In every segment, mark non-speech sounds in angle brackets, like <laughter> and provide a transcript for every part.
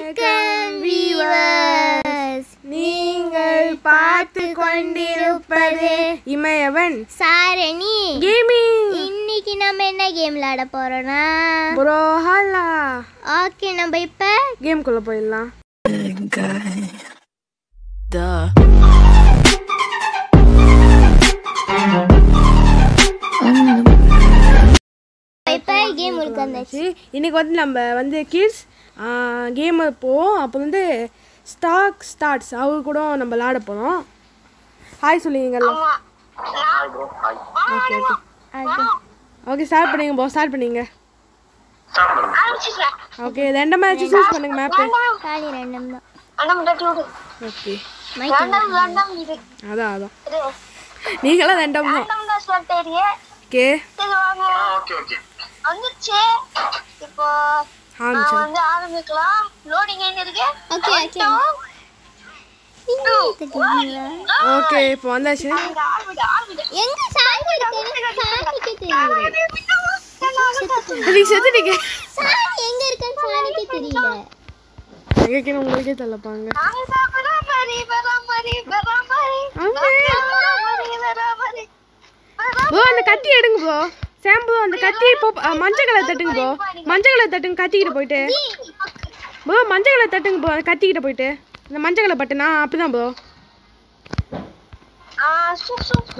வணக்கம் வியூவர்ஸ் நீங்கள் பார்த்து கொண்டிருப்பது இமயவன் சாரணி. கேமிங் இன்னைக்கு நம்ம என்ன கேம் விளையாட போறோம்னா? ப்ரோ ஹலா ஓகே நம்ம இப்ப கேம்குள்ள போயிடலாம். இப்ப கேம் உள்ள வந்தாச்சு. சரி, இன்னைக்கு வந்து நம்ம வந்து கிட்ஸ் கேம் போவோம். அப்போ வந்து ஸ்டாக் ஸ்டார்ட்ஸ் அவரு கூட நம்ம விளாட போகிறோம் ஹாய் சொல்லுவீங்கல்ல ஓகே ஓகே ஓகே ஸ்டார்ட் பண்ணுங்க போ ஸ்டார்ட் பண்ணுங்க. ஓகே ரெண்டு மேட்ச் சூஸ் பண்ணுங்க மேப்பு காலி ரெண்டும் தான். ஓகே மைக் அதான் அதான். நீங்களாம் ரெண்டும் தான். ஓகே வந்துச்சு இப்போ வந்து ஆரம்பிக்கலாம். லோடிங் எங்க இருக்கு? ஓகே ஓகே ஓகே இப்போ வந்தாச்சு. எங்க சாணி இருக்குன்னு சாணிக்கு தெரியல நீ செத்துட்டீங்க. எங்க இருக்குன்னு தெரியல. எங்கேன்னு உங்களுக்கே தள்ளப்பாங்க. ப்ரோ அந்த கத்தி எடுங்க ப்ரோ சாம்பு அந்த கத்தி போ மஞ்சள் கலர் தட்டுங்க ப்ரோ மஞ்சள் கலர் தட்டுங்க கத்திக்கிட்ட போயிட்டு. ப்ரோ மஞ்சள் கலர் தட்டுங்க ப்ரோ கத்திக்கிட்ட போயிட்டு. இந்த மஞ்சள் கலர் பட்டுனா அப்படிதான் சூப்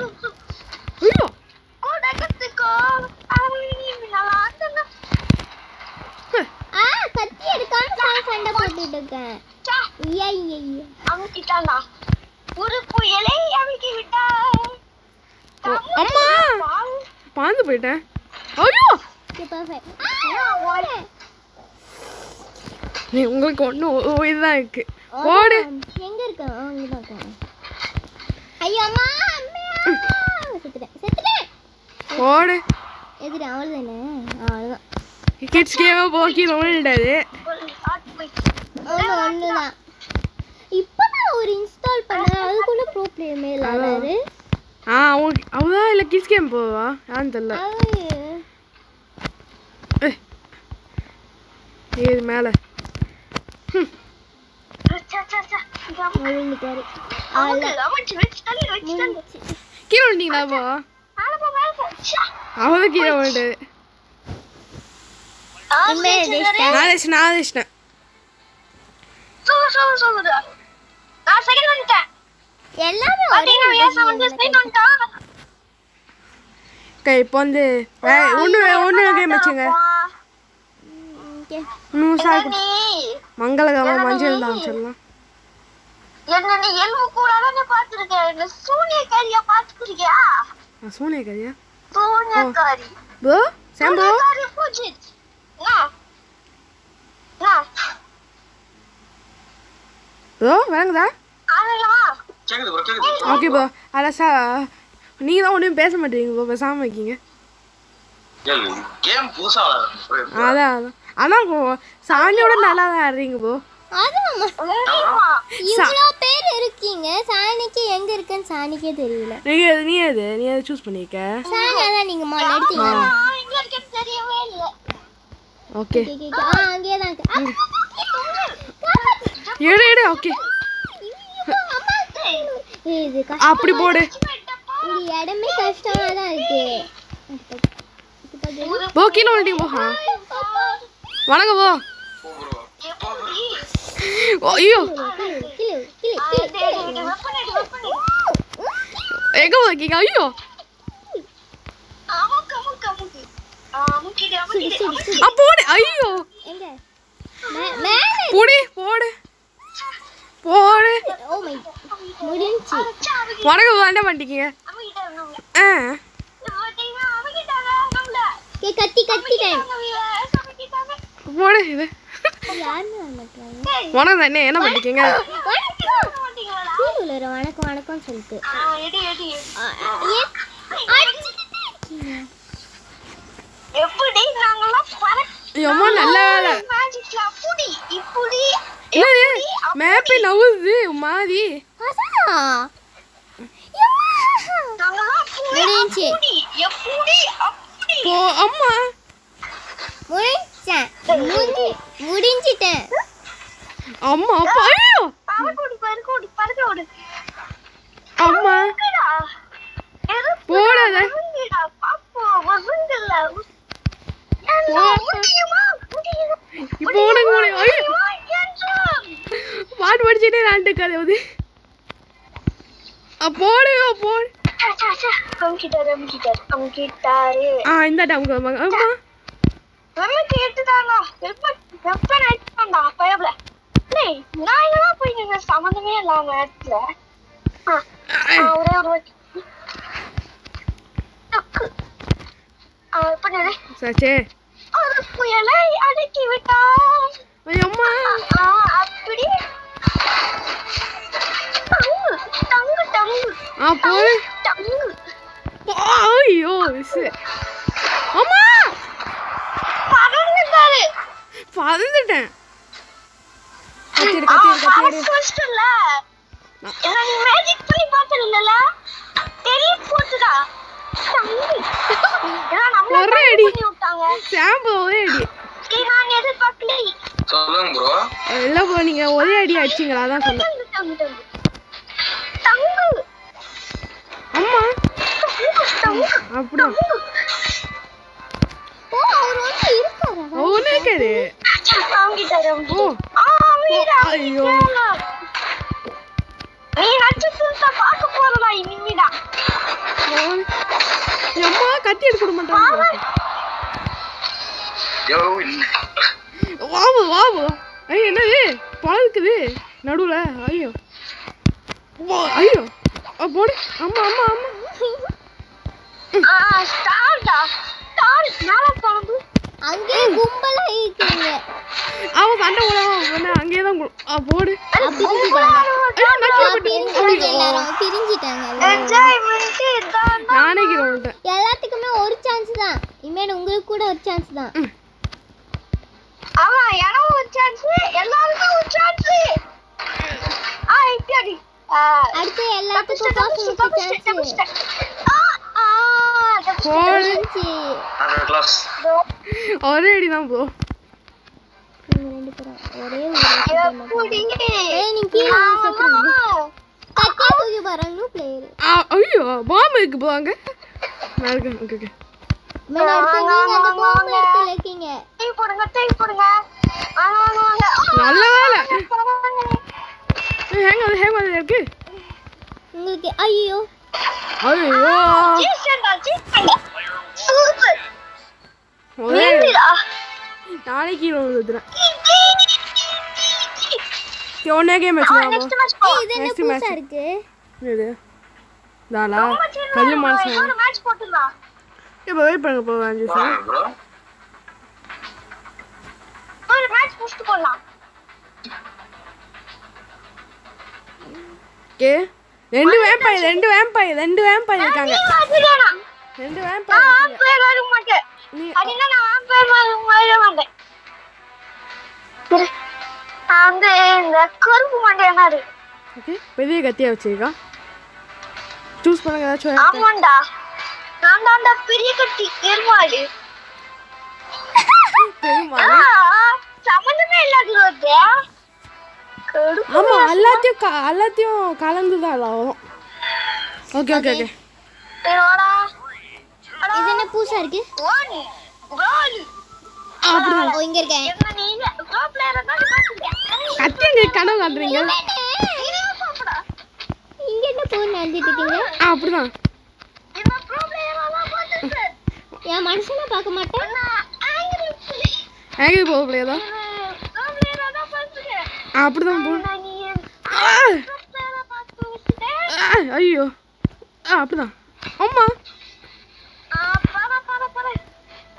ஐயோ. கத்தி எடுக்காம சண்டை போட்டுட்டு இருக்கேன். அமுக்கிட்டானா ஒரு புயலை அமுக்கி விட்டாய் அம்மா. பாந்து போயிட்டேன். ஐயோ! நீ உங்களுக்கு ஒன்றும் இதுதான் இருக்கு. ஓடு. எங்க இருக்க? அங்கதான் இருக்கேன். ஐயோ அம்மா ஓடு. எதிர அவள் தானே அவ்வளோதான் கிட்ஸ் கேமை போக்கி விளையாடாது ஒன்று ஒன்று தான் இப்போ நான் ஒரு இன்ஸ்டால் பண்ணேன். அதுக்குள்ள ப்ரோ மேல் ஆனாரு ஆ அவங்க அவதான் இல்லை கிட்ஸ் கேம் போவா? யான்னு தெரியல. ஏது மேலே. கீழே விட்டீங்களா போ அவதான் கீழே ஜெயிச்சிட்டேன். நான் நான் எல்லாமே ஒரே ஓகே இப்போ வந்து ஒன்று ஒன்று கேம் வச்சுங்க. மஞ்சள் தான் வச்சிடலாம் என்ன நீ எலும்பு கூடாதானே பாத்துருக்க என்ன சூனியக்காரியா பாத்துக்கிறியா நான் சோனியா கதையா சூனியக்காரி ப்ரோ சாம்போ. சூனியக்காரி பூஜித் நான் நான் ப்ரோ வேணுங்கதா ஆனலமா ஓகே ப்ரோ அதான் சா நீங்கள் தான் ஒன்றும் பேச மாட்டேங்க ப்ரோ பேசாமல் வைக்கீங்க கேம் புதுசா. அதான் அதான். ஆனால் சாணியோட நல்லா தான் ஆடுறீங்க ப்ரோ இவ்வளோ பேர் இருக்கீங்க. சாணிக்கு எங்க இருக்குன்னு சாணிக்கே தெரியல. நீங்கள் நீ எது நீ எது சூஸ் பண்ணிக்க சாணி அதான் நீங்க முதல்ல எடுத்தீங்க நான் எங்க இருக்கேன்னு தெரியவே இல்ல ஓகே. ஆ அங்கேயே தான் இருக்கு. எடு எடு ஓகே இது கஷ்டம். அப்படி போடு. இந்த இடமே கஷ்டமா தான் இருக்கு. போ கீழே வந்துட்டீங்க போ. ஆ. வணங்க போ. ஐயோ. எங்கே போக்கீங்க ஐயோ. போடு. ஐயோ. புடி போடு போடு. ஓ மை முடிஞ்சு பண்ணிட்டீங்க அமுக்கிட்டாங்க நம்மள ஆ. கத்தி போடு இது. வர மாட்டாங்க. வணக்கம் என்ன என்ன பண்ணிட்டீங்க வணக்கம் வணக்கம் வணக்கம் சொல்லிட்டு. எப்படி எம்மா நல்ல வேலை. இப்படி மேப்பே நவுது மாதி அசா போ அம்மா. முடிஞ்சேன். முடி- முடிஞ்சிட்டேன். அம்மா அப்பா பறக்க விடு விடு விடு அம்மா போடாத பாப்பா, இப்போ உனக்கு பாட்டு படிச்சுட்டே நான் அது போடு போடு. ஆ இந்தாடா அவங்க அம்மா கேட்டுதானா? வெப்பம், வெப்பம் எடுத்துட்டான்டா, பயப்புல. டேய், நான் எங்கெல்லாம் போய் சம்மந்தமே இல்லாம இடத்துல. ஒரே ஒரு வாட்டி. பண்ணு. சாச்சே ஒரு புயலை அடக்கி விட்டான். டங்கு ஆ போடு டங்கு ஆ, ஐயோ மிஸ் அம்மா பறந்துட்டாரு பறந்துட்டேன் கத்திடு கத்திடு கத்திடு ஃபர்ஸ்ட்ல நான் மேஜிக் பண்ணி பார்த்தது இல்லல தெரிய போச்சுடா ஒரே அடி. ஷாம்பு ஒரே அடி நான் எதிர்பார்க்கல சொல்லுங்க ப்ரோ இல்லை ப்ரோ நீங்க ஒரே அடி அடிச்சிங்களா அதான் சொன்னேன் அப்படிதான் ஓ அவர் வந்து இருக்காரா? இருக்காது ஐயோ. நீ நட்சத்திரத்தை பார்க்க கத்தி எடுக்க மாட்டாங்க. வாவு வாவு ஐயோ என்னது? பழகுக்குது நடுவுல. ஐயோ. ஐயோ. போடு. அம்மா அம்மா அம்மா. ஆ ஸ்டார்டா ஸ்டார் மேல பறந்து அங்கே கும்பலா இருக்கீங்க அவன் சண்டை உடனே அங்கேயே தான் போடு நானே எல்லாத்துக்குமே ஒரு சான்ஸ் தான் இனிமேல் உங்களுக்கு கூட ஒரு சான்ஸ் தான் ஆமா எனக்கு ஒரு சான்ஸ் எல்லாருக்கும் ஒரு சான்ஸ் ஆ இப்படி அடுத்து எல்லாத்துக்கும் பாசம் சான்ஸ் ஒரே அடி தான் பேரும் ஒரே ஐயோ பாம்பு இருக்கு அங்க. நான் இருக்கேன் ஓகே ஓகே மேல அடுத்து நீங்க அந்த ஹேங் அது ஹேங் அது இருக்கு உங்களுக்கு ஐயோ ஐயோ ஜீசன்டா ஜீசன்டா சூப்பர் ஒரே நீந்திடா நானே கீழே விழுந்துறேன் ஒன்னே கேம் வச்சுக்கலாம் இது என்ன புதுசா. இருக்கு இது தாலா கல்லு மாசம் ஒரு மேட்ச் போட்டுடலாம் இப்போ வெயிட் பண்ணுங்க போ அஞ்சு நிமிஷம் ஒரு மேட்ச் முடிச்சுட்டு போடலாம் ஓகே ரெண்டு வேம்பாய் ரெண்டு வேம்பாய் ரெண்டு வேம்பாய் இருக்காங்க. ரெண்டு நான் வேம்பாய் வர மாட்டேன். நீ அப்படின்னா நான் வாம்பயர் வர மாட்டேன். நான் இந்த கருப்பு மண்டையனாரு ஓகே பெரிய கத்தியா வச்சிருக்கா சூஸ் பண்ணுங்க ஏதாச்சும் ஆமாண்டா. நான் தான்டா பெரிய கட்டி எருமாடு. <laughs> பெருமாள் சம்மந்தமே இல்லாத ஆமா எல்லாத்தையும் எல்லாத்தையும் கலந்து தான் வரும். Okay okay okay. இது என்ன புதுசா இருக்கு? அப்படிதான் இங்க இருக்கேன். என்ன நீங்க ப்ரோ பிளேயரை தான் பாத்துங்க கத்தி எங்க கனவு இங்க என்ன போன் நடந்துட்டு இருக்கீங்க? அப்படிதான். என் மனுஷனா பார்க்க மாட்டேன். ஆங்கிரி ஏங்க போக பிள்ளையதா ப்ரோ பிளேயரா தான் பாத்துட்டு ஆ அப்படிதான் போ ஐயோ. ஆ அப்படிதான்.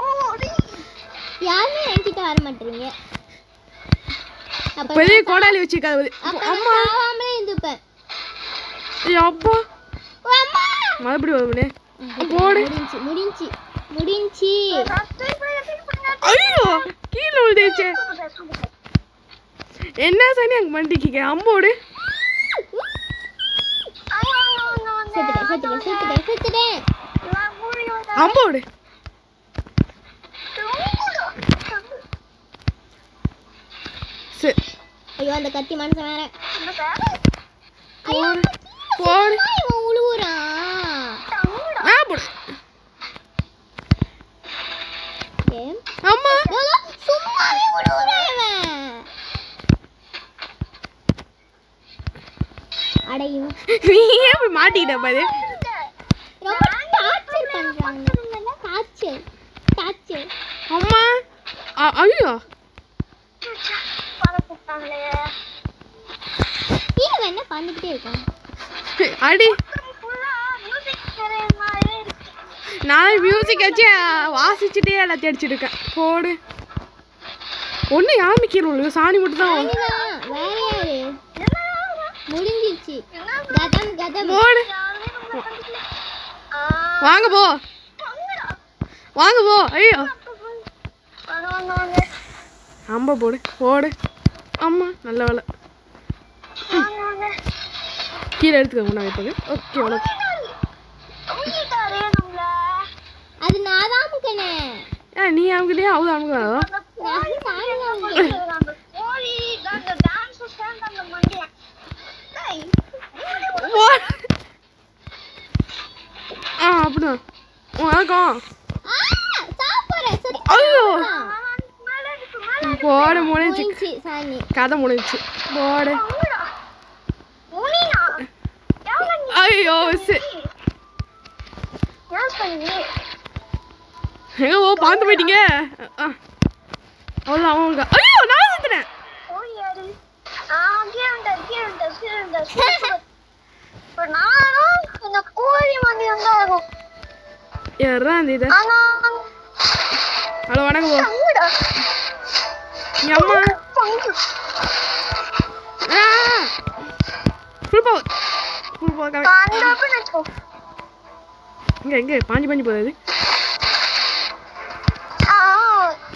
கோடி யாருமே என்கிட்ட வர மாட்டீங்க. பெரிய கோடாலி வச்சிருக்காது அம்மா. சாவாமலே இருந்துப்பேன் அப்பா. ஓ, அம்மா. மறுபடியும் வருவனே போடு. முடிஞ்சு முடிஞ்சு ஐயோ கீழே விழுந்துச்சு என்ன சனி அங்க அம்போடு செத்துட்டேன் செத்துட்டேன் அம்போடு ஐயோ அந்த கத்தி மனுஷன் வேற. போடு போடு சும்மா இவன் உழுவுறான் ஆ போடு ஏன் அம்மா ஏதோ சும்மாவே உழுவுறான் இவன் அட இவன் நீ ஏன் போய் மாட்டிக்கிட்ட பாரு ரொம்ப டார்ச்சர் பண்றாங்க. டார்ச்சர் டார்ச்சர் அம்மா அ- ஐயோ. பறந்துட்டாங்களே இவன் என்ன பண்ணிக்கிட்டே இருக்கான் அடி. ஃபுல்லா மியூசிக் மாதிரியே இருக்கு. நான் மியூசிக் வச்சு வாசிச்சுட்டே எல்லாத்தையும் அடிச்சிட்டு இருக்கேன். போடு. ஒன்று யாமிக்கிறோம் சாணி மட்டும் தான் அதுதான் வேற யாரு முடிஞ்சிருச்சு ஆ வாங்க போ. வாங்க போ. ஐயோ. அம்ப போடு. போடு அம்மா நல்ல வேலை. கீழே எடுத்துக்கோங்க நான் இப்போ ஓகே நம்மள அது நான் தான் ஏ நீ அவங்களையே அவ்வளோ அவங்க அந்த கோழி நான் தான் அமுக்கனேன். அந்த கோழி அந்த டான்ஸ் ஸ்டாண்ட் அந்த மண்டியன் டேய் சாப்பிடுறேன் சரி ஐயோ. போடு முடிஞ்சு கதை முடிஞ்சு போடு. ஐயோ எங்க ஓ பாந்து போயிட்டீங்க? அவ்வளோ அவங்க ஐயோ நான். <laughs> இப்ப நானும் இந்த கோழி மண்டியம் தான் இருக்கும். யாரா அந்த இது ஆனா ஹலோ வணக்கம் என் அம்மா? ஃபுல் பவர் ஃபுல் பவர் இங்க எங்க பாஞ்சு பாஞ்சு போகுது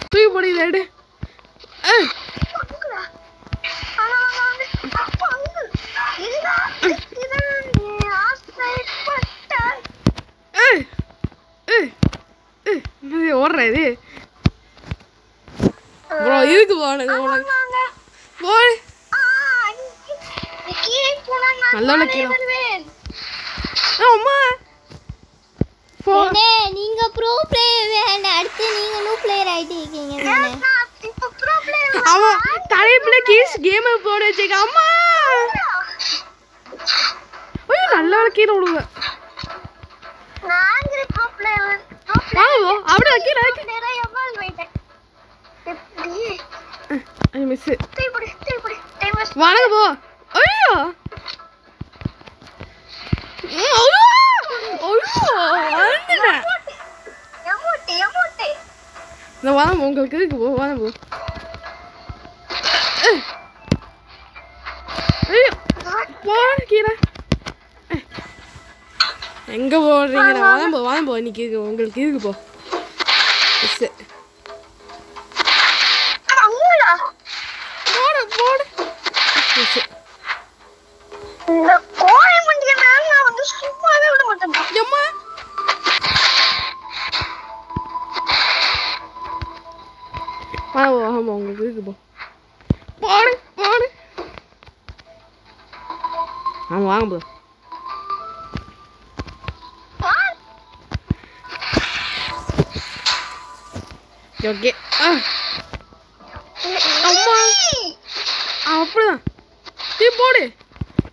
தூக்கி போடு இதை எடு ஏய், பங்குடா ஆனா வந்து பங்கு இதுதான் இதுதான் நீ ஆசைப்பட்ட ஏய், ஏய், ஏய், என்னது ஓடுற இது ப்ரோ இதுக்கு போனது உனக்கு போடு நல்ல கீழே. அம்மா. நீங்க ப்ரோ பிளேயர் வேண்டாம் அடுத்து நீங்க நியூ பிளேயர் ஆயிட்டு இருக்கீங்க அவன் தலைப்புல கீஸ் கேம் போட வச்சுக்க அம்மா. ஐயோ நல்ல கீழே விடுங்க. அப்படியே கீழே ஐயோ மிஸ் வணங்க போ ஐயோ இந்த வாங்க உங்களுக்கு இருக்கு போ வாங்க போ. எங்க போடுறீங்க நான் வாங்க போ வாங்க போ இன்னைக்கு உங்களுக்கு இருக்கு போ ஓகே அம்மா. ஆ, அப்படிதான். தீ போடு.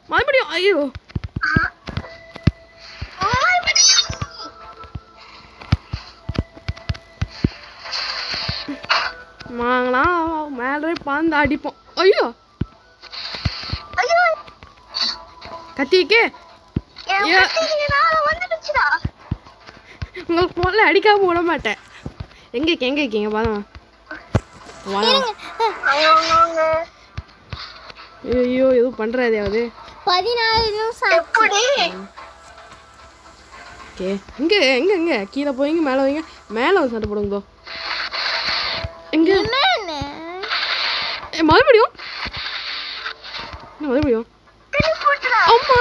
மறுபடியும் ஐயோ. நாங்களாம் மேலே பாந்து அடிப்போம். ஐயோ. கத்திக்கு. கத்திக்கே உங்களுக்கு முதல்ல அடிக்காம விட மாட்டேன். எங்க இருக்கீங்க எங்க இருக்கீங்க பாருங்க. வாங்க. ஐயோ எதுவும் பண்றாது அது. பதினாலு நிமிஷம் எப்படி? ஓகே. எங்க எங்க எங்க கீழே போய்ங்க மேலே வைங்க. மேலே வந்து சண்டை போடுங்க போ எங்க மறுபடியும். என்ன மறுபடியும்? அம்மா.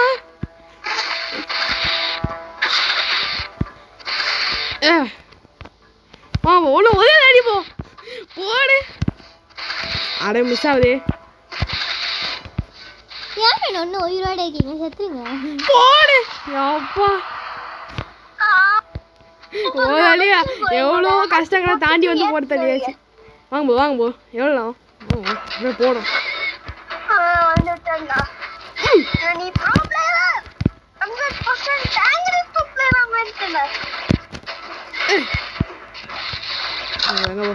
வா ஒன்று ஒரே அடி போ போடு. அட மிஸ் ஆகுதே. ஒன்று உயிரோட இருக்கீங்க? செத்துருங்க. போடு. அப்பா. வழியா எவ்வளோ கஷ்டங்களை தாண்டி வந்து போட்டு தள்ளியாச்சு. வாங்க போ வாங்க போ. எவ்வளோ? வாங்க போடும் வந்துட்டேன்டா நீ ப்ரோ பிளேயர் ஹண்ட்ரட் பர்சன்ட் டேங்கரி ப்ரோ பிளேயர் வந்துட்டேன்டா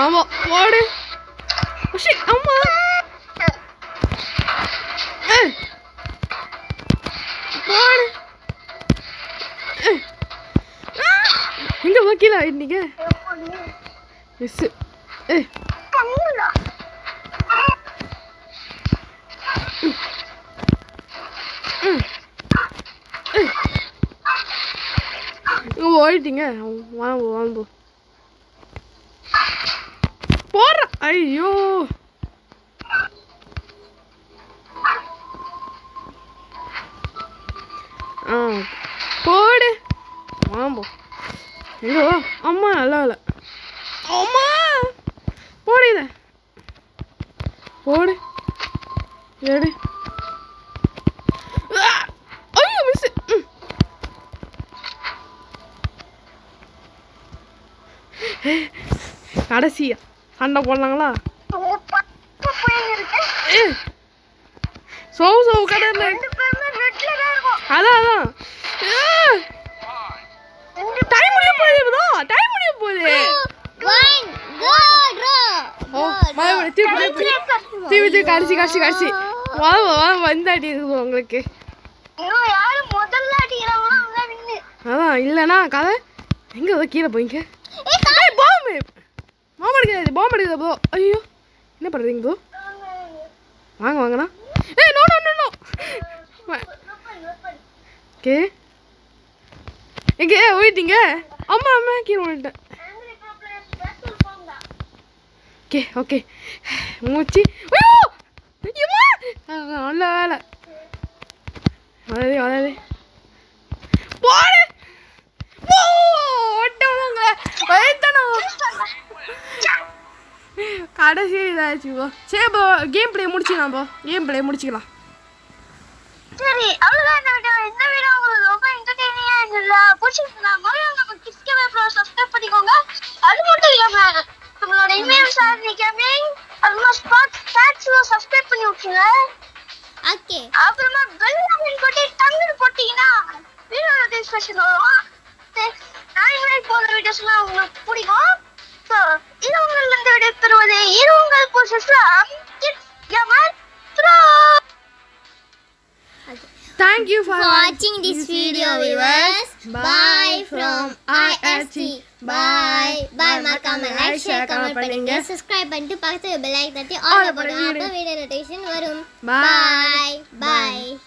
ஆமா ஓடு ஆமா போடு. உஷி, போடு எங்க ஆயிட்டீங்க? மிஸ் ஏய். ஓடிட்டீங்க. வாங்க போ, வாங்க போ போடுற ஐயோ. ஆ போடு. வாங்க ஐயோ அம்மா நல்லா இல்லை. அம்மா! போடு இதை. போடு. எடு. ஐயோ மிஸ் கடைசியா சண்டை போடலாங்களா? சோவு சோவு இருக்கும். அதான் அதான். டைம் முடிய போகுது டைம் முடிய போகுது. திருப்பி திருப்பி திருப்பி திருப்பி கடைசி. கடைசி கடைசி வா வா வா வந்தாடி இருக்குது உங்களுக்கு. அதான் இல்லைனா கதை. எங்க கீழே போய்ங்க. பாம்பு. பாம்பு அடிக்காது பாம்பு அடிக்காது போ ஐயோ என்ன பண்ணுறீங்க ப்ரோ வாங்க வாங்கண்ணா ஏய் no no no no okay எங்க ஓயிட்டீங்க அம்மா அம்மா கீழே ஓடிட்டேன் ஓகே ஓகே மூச்சு ஐயோ ஐயம்மா ஆ, நல்ல வேலை வளரே வளரே போடு கடைசி இதாச்சு போ. சரி போ கேம் பிளே முடிச்சுக்கலாம் போ. கேம் பிளே முடிச்சுக்கலாம். சரி அவ்வளவுதான். இந்த வீடியோ இந்த வீடியோ உங்களுக்கு ரொம்ப என்டர்டெய்னிங்கா இருந்ததுல பிடிச்சிருந்தா மறுபடியும் நம்ம கிட்ஸ் கேமே ப்ரோ சப்ஸ்கிரைப் பண்ணிக்கோங்க. அது மட்டும் இல்லாம நம்மளோட இமெயில் சார்னி கேமிங் அப்புறமா ஸ்பாட் ஸ்டாட்ஸ்ல சப்ஸ்கிரைப் பண்ணி விட்டுருங்க. ஓகே அப்புறமா பெல் ஐக்கன் போட்டு டங்குன்னு போட்டீங்கன்னா வீடியோ நோட்டிஃபிகேஷன் வரும். நான் இனிமேல் போடுற வீடியோஸ்லாம் உங்களுக்கு பிடிக்கும். ஸோ இருந்து விடை பெறுவது இது உங்கள் bro thank you for for watching this video viewers. bye from IST bye. Bye. மறக்காம லைக் ஷேர் கமெண்ட் பண்ணுங்க. சப்ஸ்கிரைப் பண்ணிட்டு பக்கத்துல பெல் ஐக்கன் தட்டி ஆல் போடுங்க அப்போ வீடியோ நோட்டிஃபிகேஷன் வரும். Bye. bye. Bye.